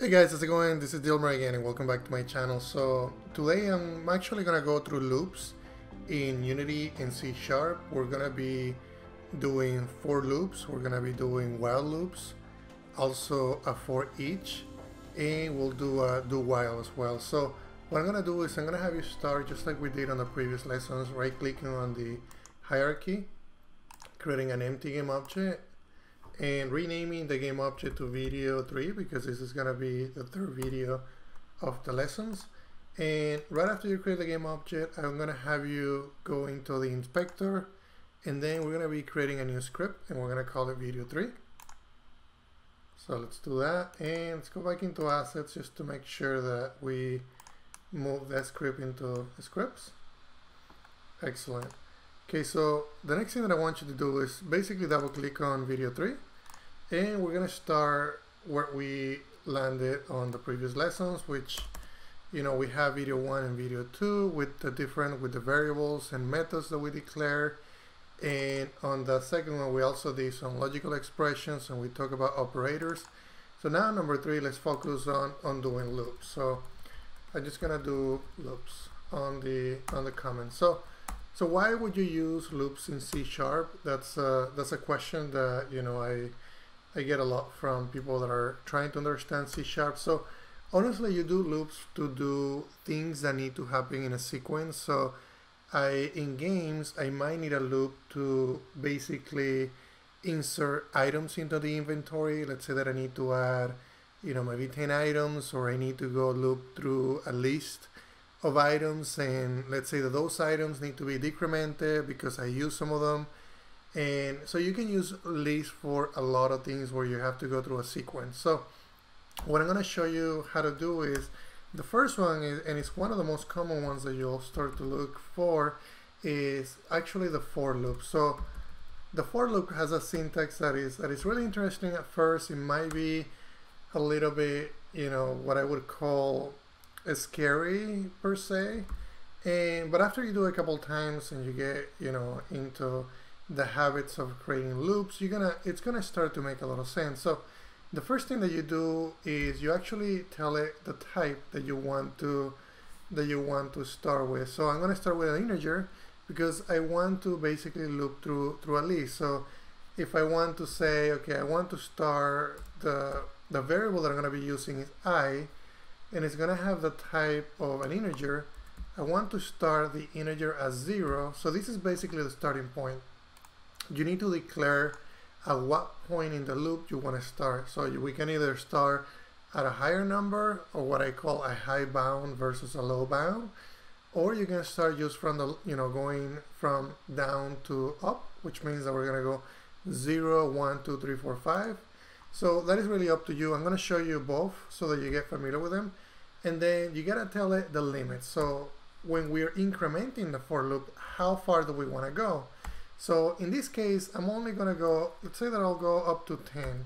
Hey guys, how's it going? This is Dilmer again and welcome back to my channel. So today I'm actually gonna go through loops in Unity and C Sharp. We're gonna be doing for loops, we're gonna be doing while loops, also a for each, and we'll do a do while as well. So what I'm gonna do is I'm gonna have you start just like we did on the previous lessons, right clicking on the hierarchy, creating an empty game object, and renaming the game object to video 3 because this is going to be the third video of the lessons. And right after you create the game object I'm going to have you go into the inspector and then we're going to be creating a new script and we're going to call it video 3 so let's do that and let's go back into assets just to make sure that we move that script into the scripts. Excellent. Okay so the next thing that I want you to do is basically double click on video 3 and we're gonna start where we landed on the previous lessons which you know we have video 1 and video 2 with the different with the variables and methods that we declare. And on the second one we also did some logical expressions and we talk about operators. So now number three let's focus on on doing loops. So I'm just gonna do loops on the on the comment. So so why would you use loops in C sharp? That's a, that's a question that you know I I get a lot from people that are trying to understand C Sharp. So honestly, you do loops to do things that need to happen in a sequence. So I in games, I might need a loop to basically insert items into the inventory. Let's say that I need to add, you know, maybe 10 items, or I need to go loop through a list of items. And let's say that those items need to be decremented because I use some of them and so you can use list for a lot of things where you have to go through a sequence. So what I'm going to show you how to do is the first one is and it's one of the most common ones that you'll start to look for is actually the for loop. So the for loop has a syntax that is that is really interesting at first. It might be a little bit you know what I would call scary per se. And but after you do it a couple times and you get you know into the habits of creating loops, you're gonna it's gonna start to make a lot of sense. So the first thing that you do is you actually tell it the type that you want to that you want to start with. So I'm gonna start with an integer because I want to basically loop through through a list. So if I want to say, okay, I want to start the the variable that I'm gonna be using is i, and it's gonna have the type of an integer. I want to start the integer as zero. So this is basically the starting point you need to declare at what point in the loop you want to start. So we can either start at a higher number or what I call a high bound versus a low bound or you can start just from the you know going from down to up which means that we're gonna go 0 1 2 3 4 5 so that is really up to you. I'm gonna show you both so that you get familiar with them. And then you gotta tell it the limit. So when we're incrementing the for loop how far do we want to go so in this case, I'm only going to go, let's say that I'll go up to 10,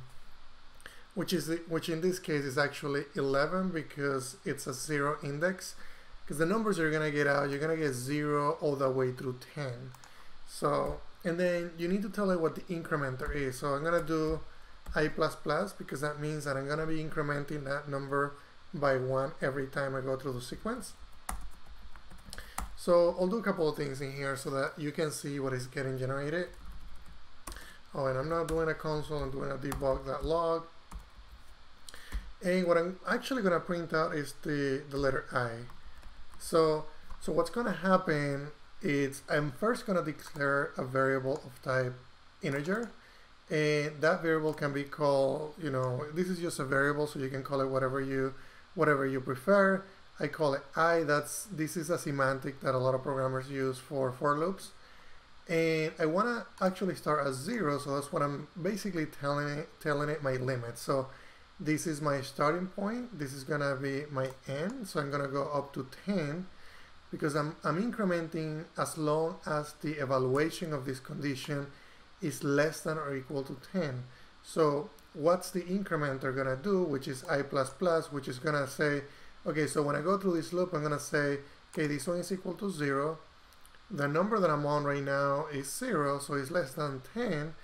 which is which in this case is actually 11 because it's a zero index. Because the numbers you're going to get out, you're going to get 0 all the way through 10. So, and then you need to tell it what the incrementer is. So I'm going to do i++ plus because that means that I'm going to be incrementing that number by 1 every time I go through the sequence. So I'll do a couple of things in here so that you can see what is getting generated. Oh, and I'm not doing a console, I'm doing a debug.log. And what I'm actually going to print out is the, the letter I. So, so what's going to happen is I'm first going to declare a variable of type integer. And that variable can be called, you know, this is just a variable, so you can call it whatever you, whatever you prefer. I call it I. That's this is a semantic that a lot of programmers use for for loops. And I want to actually start as zero, so that's what I'm basically telling it, telling it my limit. So this is my starting point. This is gonna be my end. So I'm gonna go up to 10 because I'm, I'm incrementing as long as the evaluation of this condition is less than or equal to 10. So what's the incrementer gonna do, which is i++, plus which is gonna say Okay, so when I go through this loop, I'm going to say, okay, this one is equal to 0. The number that I'm on right now is 0, so it's less than 10.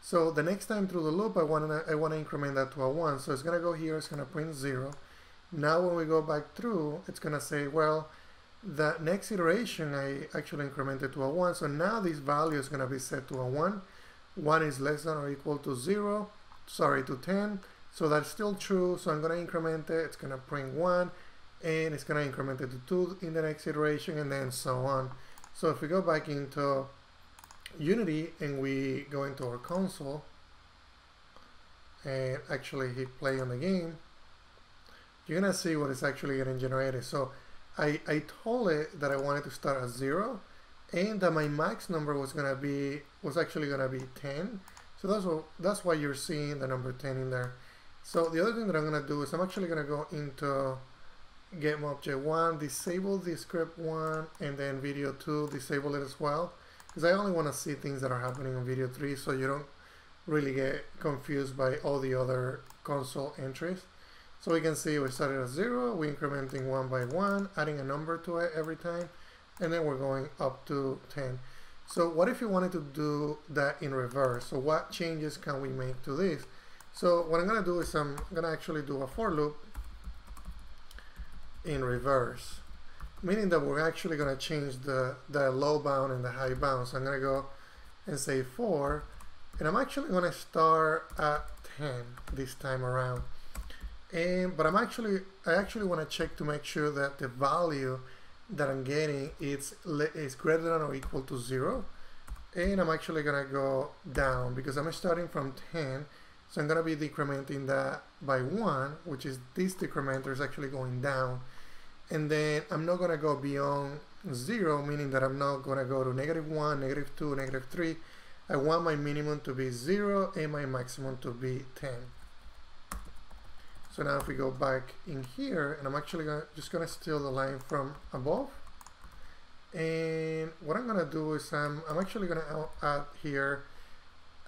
So the next time through the loop, I want to I want to increment that to a one. So it's gonna go here. It's gonna print zero. Now when we go back through, it's gonna say, well, the next iteration I actually incremented to a one. So now this value is gonna be set to a one. One is less than or equal to zero. Sorry, to ten. So that's still true. So I'm gonna increment it. It's gonna print one, and it's gonna increment it to two in the next iteration, and then so on. So if we go back into Unity and we go into our console and actually hit play on the game, you're gonna see what is actually getting generated. So I, I told it that I wanted to start at zero and that my max number was gonna be was actually gonna be 10. So that's what that's why you're seeing the number 10 in there. So the other thing that I'm gonna do is I'm actually gonna go into game object one, disable the script one, and then video two, disable it as well because I only want to see things that are happening on video 3 so you don't really get confused by all the other console entries. So we can see we started at 0, we're incrementing one by one, adding a number to it every time, and then we're going up to 10. So what if you wanted to do that in reverse? So what changes can we make to this? So what I'm going to do is I'm going to actually do a for loop in reverse meaning that we're actually going to change the, the low bound and the high bound. So I'm going to go and say for, and I'm actually going to start at 10 this time around. And but I'm actually I actually want to check to make sure that the value that I'm getting is is greater than or equal to zero. And I'm actually gonna go down because I'm starting from 10. So I'm gonna be decrementing that by one, which is this decrementer is actually going down and then I'm not going to go beyond 0, meaning that I'm not going to go to negative 1, negative 2, negative 3. I want my minimum to be 0 and my maximum to be 10. So now if we go back in here, and I'm actually gonna, just going to steal the line from above, and what I'm going to do is I'm, I'm actually going to add here,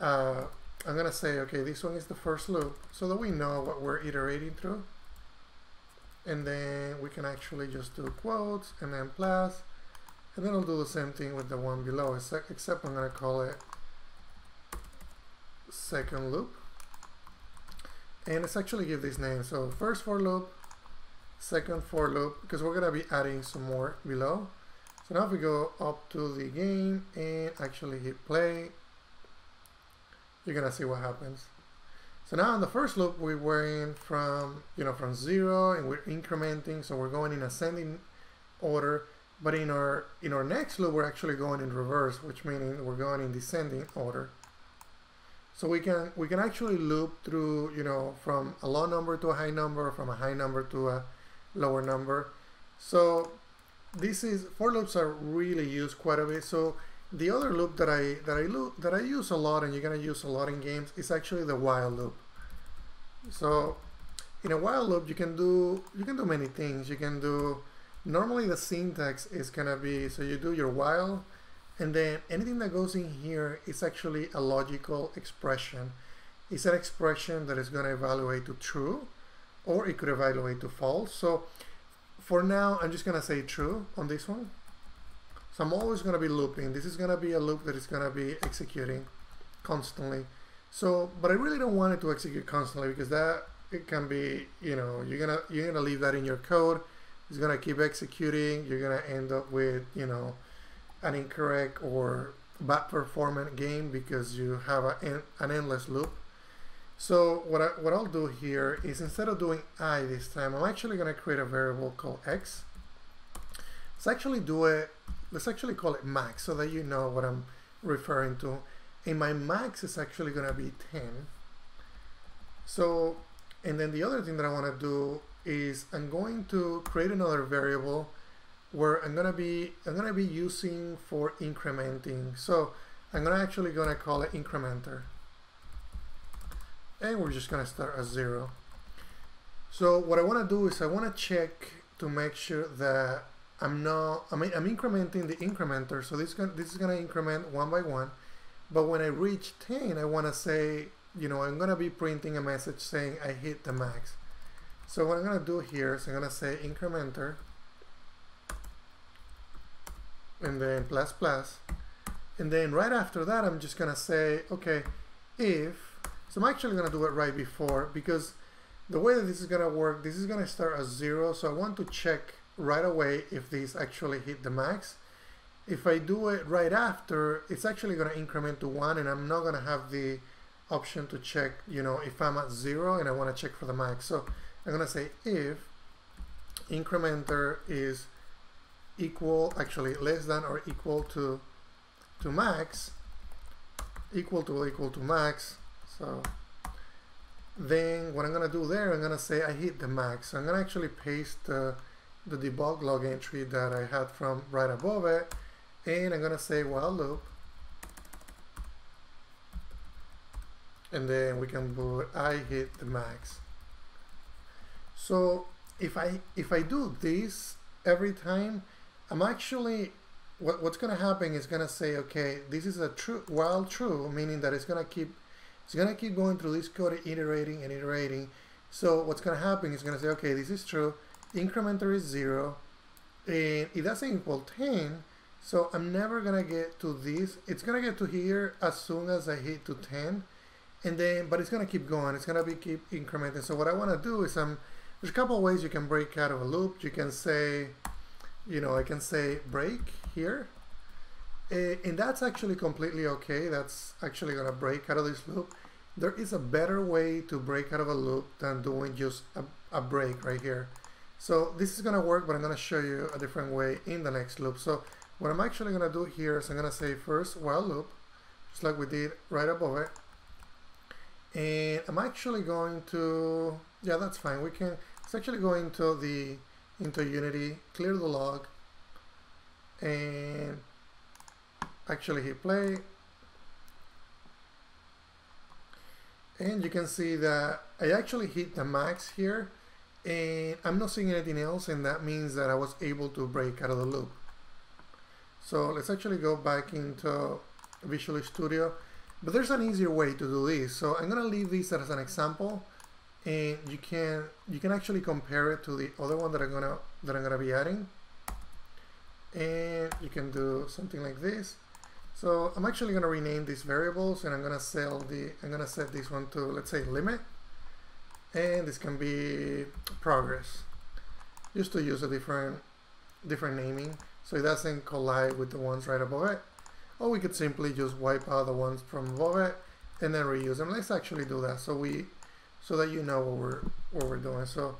uh, I'm going to say, okay, this one is the first loop, so that we know what we're iterating through. And then we can actually just do quotes and then plus and then I'll do the same thing with the one below except I'm going to call it second loop. And let's actually give this name. So first for loop second for loop because we're going to be adding some more below. So now if we go up to the game and actually hit play you're to see what happens so now in the first loop, we went from, you know, from zero and we're incrementing. So we're going in ascending order. But in our, in our next loop, we're actually going in reverse, which meaning we're going in descending order. So we can, we can actually loop through, you know, from a low number to a high number, from a high number to a lower number. So this is, for loops are really used quite a bit. So the other loop that I that I loop that I use a lot and you're gonna use a lot in games is actually the while loop. So in a while loop you can do you can do many things. You can do normally the syntax is gonna be so you do your while and then anything that goes in here is actually a logical expression. It's an expression that is gonna evaluate to true or it could evaluate to false. So for now I'm just gonna say true on this one. So I'm always going to be looping. This is going to be a loop that is going to be executing constantly. So, but I really don't want it to execute constantly because that it can be, you know, you're gonna you're gonna leave that in your code. It's gonna keep executing. You're gonna end up with, you know, an incorrect or bad performant game because you have a, an endless loop. So what I, what I'll do here is instead of doing i this time, I'm actually gonna create a variable called x. Let's actually do it. Let's actually call it max so that you know what I'm referring to. And my max is actually going to be 10 so and then the other thing that I want to do is I'm going to create another variable where I'm gonna be I'm gonna be using for incrementing. So I'm gonna actually gonna call it incrementer. And we're just gonna start at zero. So what I want to do is I want to check to make sure that I'm not I mean I'm incrementing the incrementer so this, gonna, this is gonna increment one by one but when I reach 10, I want to say, you know, I'm going to be printing a message saying I hit the max. So what I'm going to do here is I'm going to say incrementer and then plus plus. And then right after that, I'm just going to say, okay, if, so I'm actually going to do it right before because the way that this is going to work, this is going to start as zero. So I want to check right away if these actually hit the max. If I do it right after, it's actually going to increment to one and I'm not going to have the option to check, you know, if I'm at zero and I want to check for the max. So I'm going to say if incrementer is equal, actually less than or equal to, to max, equal to equal to max. So then what I'm going to do there, I'm going to say I hit the max. So I'm going to actually paste the, the debug log entry that I had from right above it. And I'm to say while loop. And then we can put I hit the max. So if I if I do this every time, I'm actually what, what's to happen is to say, okay, this is a true while true, meaning that it's to keep it's going to keep going through this code, iterating and iterating. So what's to happen is to say, okay, this is true. Incrementer is zero, and it doesn't equal 10. So I'm never to get to this. It's to get to here as soon as I hit to 10. And then, but it's to keep going. It's to be keep incrementing. So what I want to do is I'm, there's a couple ways you can break out of a loop. You can say, you know, I can say break here. Eh, and that's actually completely okay. That's actually to break out of this loop. There is a better way to break out of a loop than doing just a, a break right here. So this is going to work, but I'm going to show you a different way in the next loop. So what I'm actually going to do here is I'm going to say first while loop, just like we did right above it. And I'm actually going to, yeah, that's fine. We can, it's actually going to the, into Unity, clear the log, and actually hit play. And you can see that I actually hit the max here and I'm not seeing anything else and that means that I was able to break out of the loop. So let's actually go back into Visual Studio. But there's an easier way to do this. So I'm gonna leave this as an example and you can you can actually compare it to the other one that I'm gonna that I'm gonna be adding. And you can do something like this. So I'm actually gonna rename these variables and I'm gonna sell the I'm gonna set this one to let's say limit and this can be progress just to use a different different naming so it doesn't collide with the ones right above it or we could simply just wipe out the ones from above it and then reuse them. Let's actually do that so we so that you know what we're what we're doing. So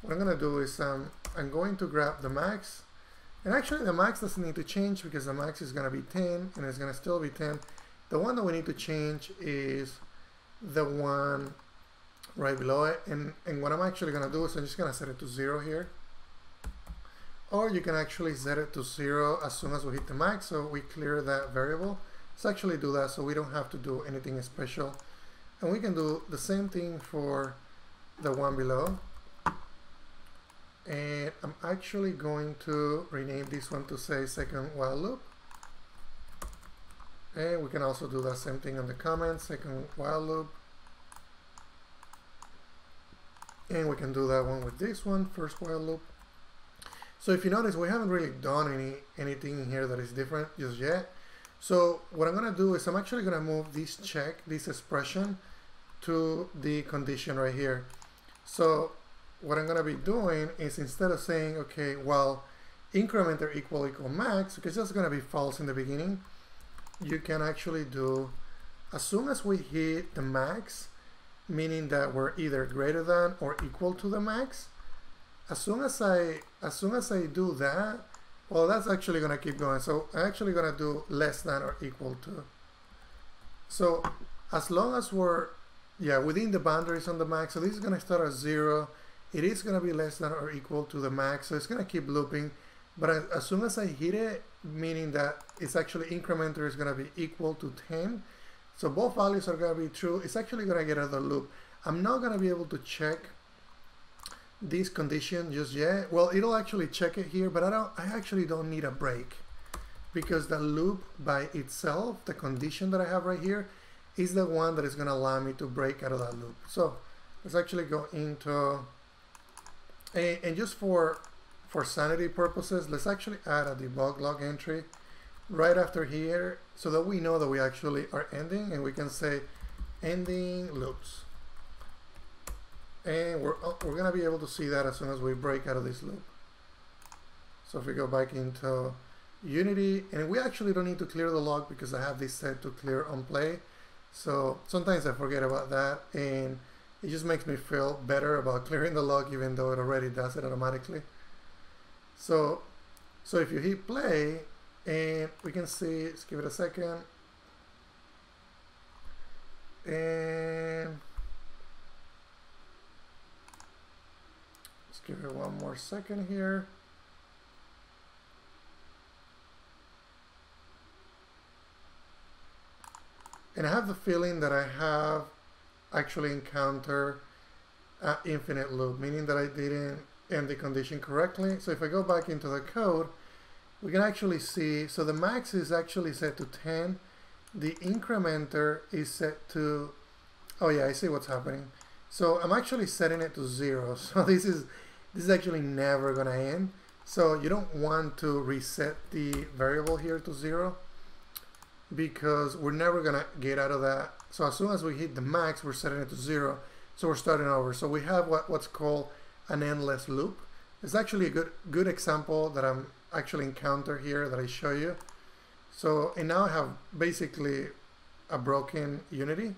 what I'm gonna do is um, I'm going to grab the max and actually the max doesn't need to change because the max is gonna be 10 and it's gonna still be 10. The one that we need to change is the one right below it. And, and what I'm actually gonna do is I'm just gonna set it to zero here. Or you can actually set it to zero as soon as we hit the max so we clear that variable. Let's actually do that so we don't have to do anything special. And we can do the same thing for the one below. And I'm actually going to rename this one to say second while loop. And we can also do the same thing on the comment second while loop and we can do that one with this one first while loop so if you notice, we haven't really done any anything here that is different just yet. So what I'm going to do is I'm actually going to move this check, this expression, to the condition right here. So what I'm going to be doing is instead of saying, okay, well, incrementer equal equal max, because that's going to be false in the beginning, you can actually do, as soon as we hit the max, meaning that we're either greater than or equal to the max, as soon as I as soon as I do that, well, that's actually gonna keep going. So I'm actually gonna do less than or equal to. So as long as we're yeah within the boundaries on the max, so this is gonna start at zero. It is gonna be less than or equal to the max, so it's gonna keep looping. But as, as soon as I hit it, meaning that it's actually incrementer is gonna be equal to 10. So both values are gonna be true. It's actually gonna get out of the loop. I'm not gonna be able to check this condition just yet. Well, it'll actually check it here, but I don't. I actually don't need a break because the loop by itself, the condition that I have right here, is the one that is going to allow me to break out of that loop. So let's actually go into and, and just for for sanity purposes, let's actually add a debug log entry right after here so that we know that we actually are ending and we can say ending loops. And we're, oh, we're gonna be able to see that as soon as we break out of this loop. So if we go back into Unity, and we actually don't need to clear the log because I have this set to clear on play. So sometimes I forget about that and it just makes me feel better about clearing the log even though it already does it automatically. So, so if you hit play and we can see, let's give it a second. And let's give it one more second here. And I have the feeling that I have actually encountered an infinite loop, meaning that I didn't end the condition correctly. So if I go back into the code, we can actually see, so the max is actually set to 10. The incrementer is set to, oh yeah, I see what's happening. So I'm actually setting it to zero. So this is, this is actually never gonna end. So you don't want to reset the variable here to zero because we're never gonna get out of that. So as soon as we hit the max, we're setting it to zero. So we're starting over. So we have what, what's called an endless loop. It's actually a good good example that I'm actually encounter here that I show you. So and now I have basically a broken Unity.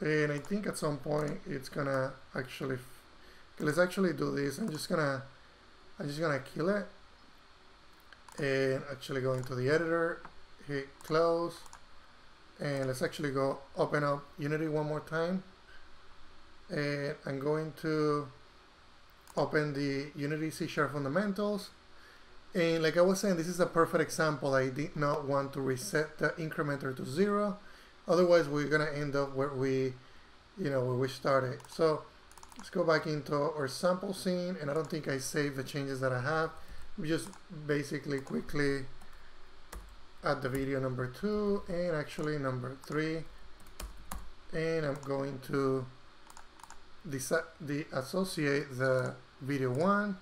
And I think at some point it's gonna actually let's actually do this. I'm just gonna I'm just gonna kill it and actually go into the editor hit close and let's actually go open up Unity one more time and I'm going to open the Unity C Sharp fundamentals and like I was saying this is a perfect example. I did not want to reset the incrementer to zero. Otherwise we're gonna end up where we you know where we started. So let's go back into our sample scene and I don't think I saved the changes that I have. We just basically quickly add the video number two and actually number three. And I'm going to the associate the video one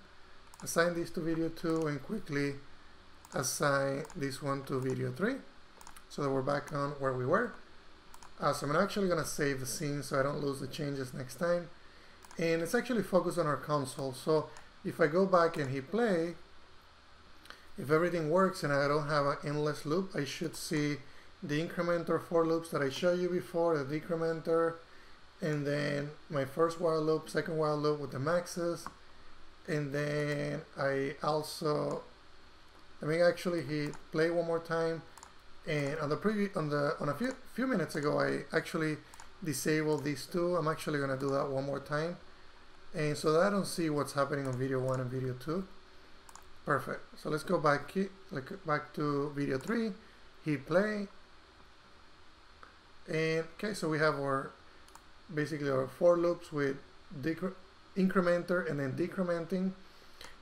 assign this to video two and quickly assign this one to video three. So that we're back on where we were. Uh, so I'm actually gonna save the scene so I don't lose the changes next time. And it's actually focused on our console. So if I go back and hit play if everything works and I don't have an endless loop, I should see the incrementer for loops that I showed you before, the decrementer, and then my first while loop, second while loop with the maxes, and then I also, let me actually hit play one more time, and on the preview on the on a few few minutes ago, I actually disabled these two. I'm actually gonna do that one more time, and so that I don't see what's happening on video one and video two. Perfect. So let's go back like back to video three, hit play. And okay, so we have our basically our for loops with incrementer and then decrementing.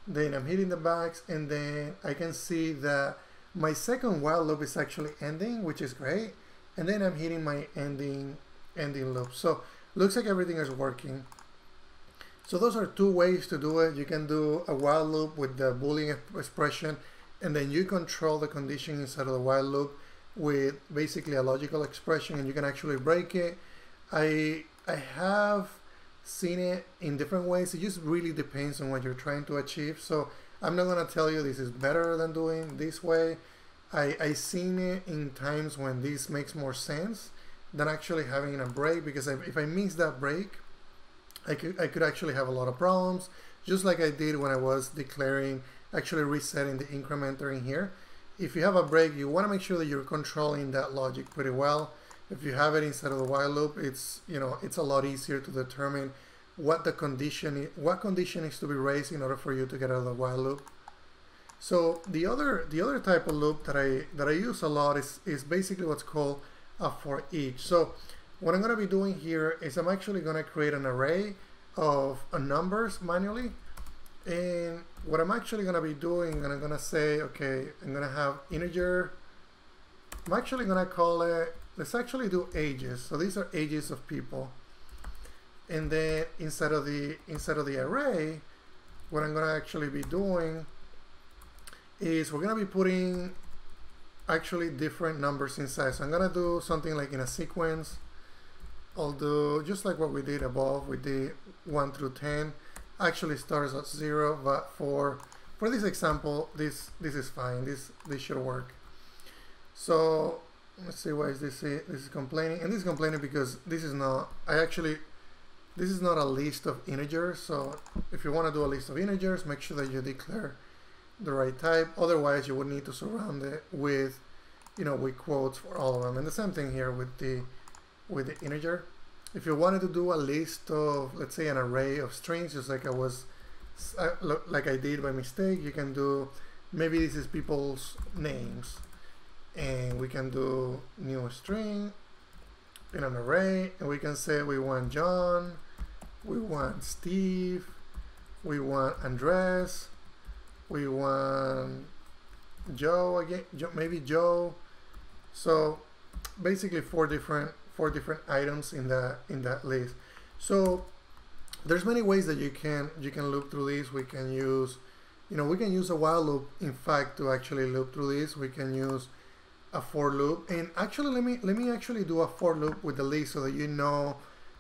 Then I'm hitting the box and then I can see that my second while loop is actually ending, which is great. And then I'm hitting my ending ending loop. So looks like everything is working. So those are two ways to do it. You can do a while loop with the Boolean expression and then you control the condition inside of the while loop with basically a logical expression and you can actually break it. I, I have seen it in different ways. It just really depends on what you're trying to achieve. So I'm not going to tell you this is better than doing this way. I, I seen it in times when this makes more sense than actually having a break because if I miss that break, I could, I could actually have a lot of problems, just like I did when I was declaring, actually resetting the incrementer in here. If you have a break, you want to make sure that you're controlling that logic pretty well. If you have it inside of the while loop, it's, you know, it's a lot easier to determine what the condition, what condition is to be raised in order for you to get out of the while loop. So the other, the other type of loop that I, that I use a lot is, is basically what's called a for each. So what I'm going to be doing here is I'm actually going to create an array of uh, numbers manually. And what I'm actually going to be doing, and I'm going to say, okay, I'm going to have integer. I'm actually going to call it, let's actually do ages. So these are ages of people. And then inside of the inside of the array, what I'm going to actually be doing is we're going to be putting actually different numbers inside. So I'm going to do something like in a sequence I'll do just like what we did above, we did 1 through 10, actually starts at 0, but for for this example, this this is fine, this this should work. So let's see why is this this is complaining, and this is complaining because this is not, I actually, this is not a list of integers, so if you want to do a list of integers, make sure that you declare the right type, otherwise you would need to surround it with, you know, with quotes for all of them, and the same thing here with the with the integer. If you wanted to do a list of, let's say, an array of strings, just like I was, uh, like I did by mistake, you can do, maybe this is people's names, and we can do new string in an array, and we can say we want John, we want Steve, we want Andres, we want Joe again, maybe Joe. So basically four different four different items in that in that list. So there's many ways that you can you can loop through this. We can use you know we can use a while loop in fact to actually loop through this. We can use a for loop and actually let me let me actually do a for loop with the list so that you know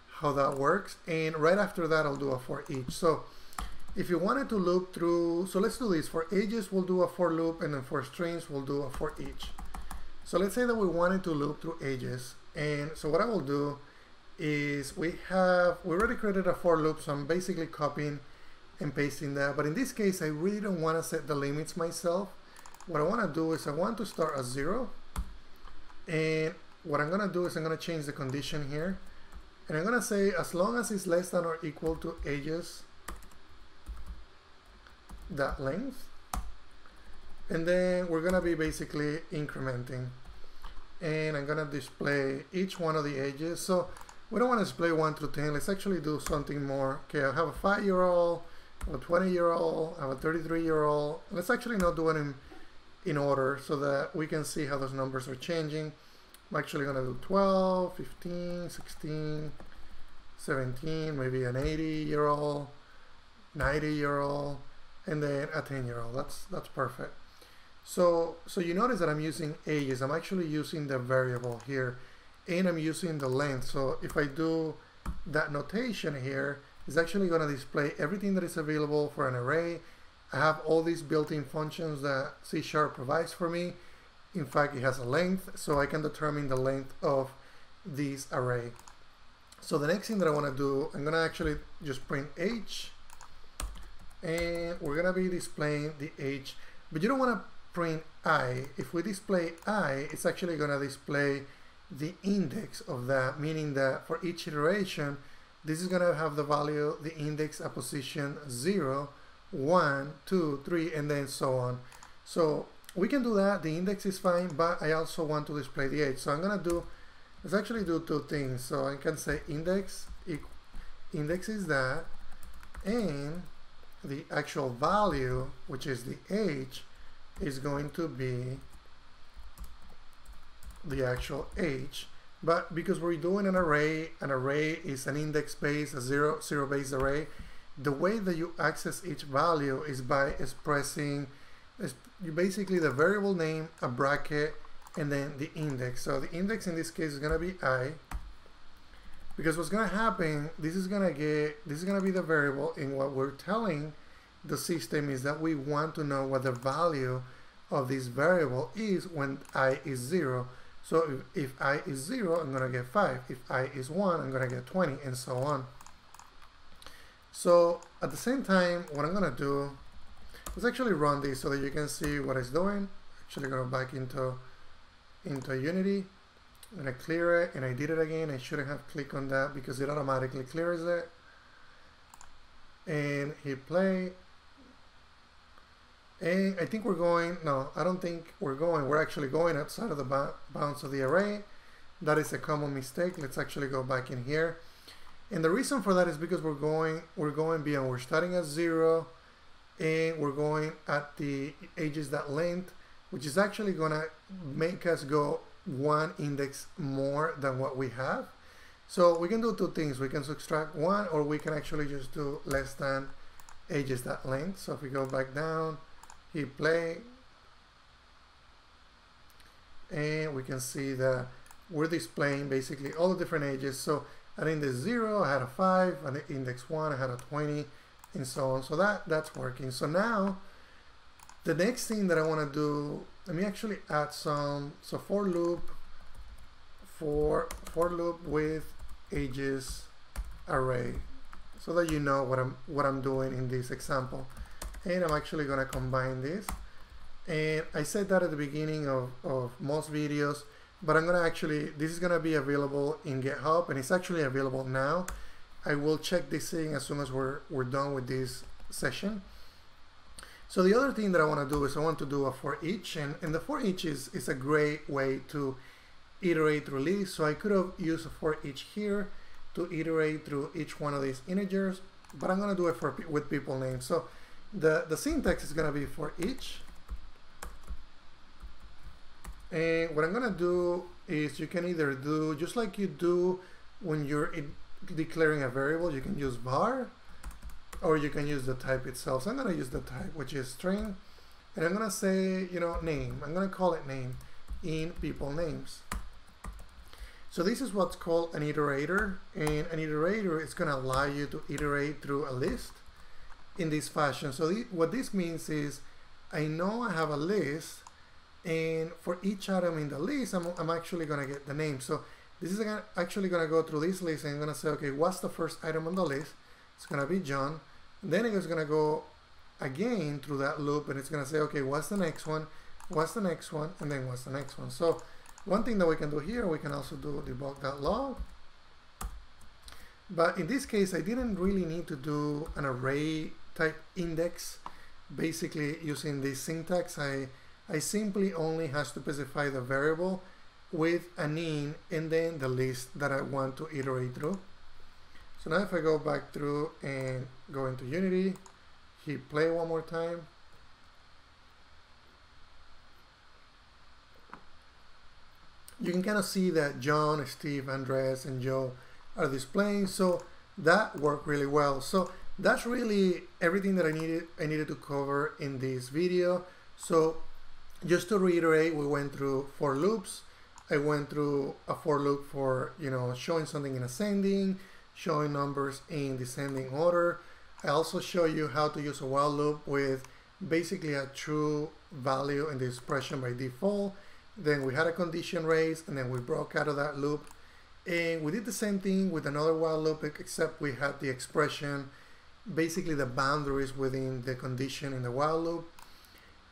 how that works and right after that I'll do a for each. So if you wanted to loop through, so let's do this. For ages, we'll do a for loop, and then for strings, we'll do a for each. So let's say that we wanted to loop through ages. And so what I will do is we have, we already created a for loop, so I'm basically copying and pasting that. But in this case, I really don't want to set the limits myself. What I want to do is I want to start at zero. And what I'm going to do is I'm going to change the condition here. And I'm going to say as long as it's less than or equal to ages that length. And then we're going to be basically incrementing and I'm gonna display each one of the ages so we don't want to display 1 through 10 let's actually do something more okay I have a 5 year old a 20 year old I have a 33 year old let's actually not do it in order so that we can see how those numbers are changing I'm actually gonna do 12 15 16 17 maybe an 80 year old 90 year old and then a 10 year old that's that's perfect so, so you notice that I'm using ages. I'm actually using the variable here and I'm using the length. So if I do that notation here, it's actually going to display everything that is available for an array. I have all these built-in functions that C Sharp provides for me. In fact, it has a length, so I can determine the length of this array. So the next thing that I want to do, I'm going to actually just print age, and we're going to be displaying the age. But you don't want to print i, if we display i, it's actually going to display the index of that, meaning that for each iteration, this is going to have the value, the index at position 0, 1, 2, 3, and then so on. So we can do that, the index is fine, but I also want to display the age. So I'm going to do, let's actually do two things. So I can say index, index is that, and the actual value, which is the age, is going to be the actual age but because we're doing an array an array is an index base a zero zero base array the way that you access each value is by expressing basically the variable name a bracket and then the index so the index in this case is going to be i because what's going to happen this is going to get this is going to be the variable in what we're telling the system is that we want to know what the value of this variable is when i is 0. So if, if i is 0, I'm going to get 5. If i is 1, I'm going to get 20, and so on. So at the same time, what I'm going to do is actually run this so that you can see what it's doing. Actually go back into, into Unity. Going to clear it, and I did it again. I shouldn't have clicked on that because it automatically clears it. And hit play, and I think we're going, no, I don't think we're going, we're actually going outside of the bounds of the array. That is a common mistake. Let's actually go back in here. And the reason for that is because we're going, we're going beyond, we're starting at zero and we're going at the ages that length, which is actually gonna make us go one index more than what we have. So we can do two things. We can subtract one or we can actually just do less than ages that length. So if we go back down, hit play and we can see that we're displaying basically all the different ages so at index 0 I had a 5, at index 1 I had a 20, and so on. So that, that's working. So now, the next thing that I want to do, let me actually add some, so for loop, for, for loop with ages array, so that you know what I'm, what I'm doing in this example. And I'm actually going to combine this. And I said that at the beginning of, of most videos, but I'm gonna actually, this is gonna be available in GitHub and it's actually available now. I will check this thing as soon as we're, we're done with this session. So the other thing that I wanna do is I want to do a for each and, and the for each is, is a great way to iterate release. So I could have used a for each here to iterate through each one of these integers, but I'm gonna do it for with people names. So the, the syntax is gonna be for each and what I'm gonna do is you can either do, just like you do when you're declaring a variable, you can use var, or you can use the type itself. So I'm gonna use the type, which is string, and I'm gonna say, you know, name. I'm gonna call it name in people names. So this is what's called an iterator, and an iterator is gonna allow you to iterate through a list in this fashion. So th what this means is, I know I have a list, and for each item in the list I'm, I'm actually gonna get the name. So this is actually gonna go through this list and I'm gonna say okay what's the first item on the list? It's gonna be John. Then it's gonna go again through that loop and it's gonna say okay what's the next one? What's the next one? And then what's the next one? So one thing that we can do here we can also do debug.log but in this case I didn't really need to do an array type index basically using this syntax. I I simply only has to specify the variable with an in and then the list that I want to iterate through. So now if I go back through and go into Unity, hit play one more time. You can kind of see that John, Steve, Andres, and Joe are displaying. So that worked really well. So that's really everything that I needed I needed to cover in this video. So just to reiterate, we went through for loops. I went through a for loop for, you know, showing something in ascending, showing numbers in descending order. I also show you how to use a while loop with basically a true value in the expression by default. Then we had a condition raised and then we broke out of that loop. And we did the same thing with another while loop, except we had the expression, basically the boundaries within the condition in the while loop.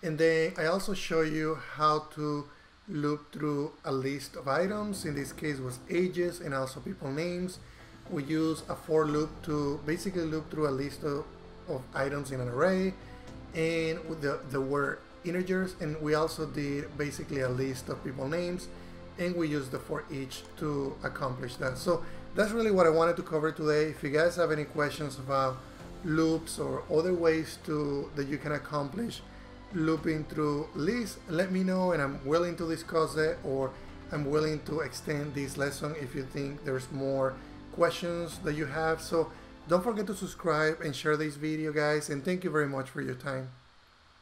And then I also show you how to loop through a list of items. In this case was ages and also people names. We use a for loop to basically loop through a list of, of items in an array and the, the word integers and we also did basically a list of people names and we use the for each to accomplish that. So that's really what I wanted to cover today. If you guys have any questions about loops or other ways to that you can accomplish looping through lists, let me know and I'm willing to discuss it or I'm willing to extend this lesson if you think there's more questions that you have. So don't forget to subscribe and share this video guys and thank you very much for your time.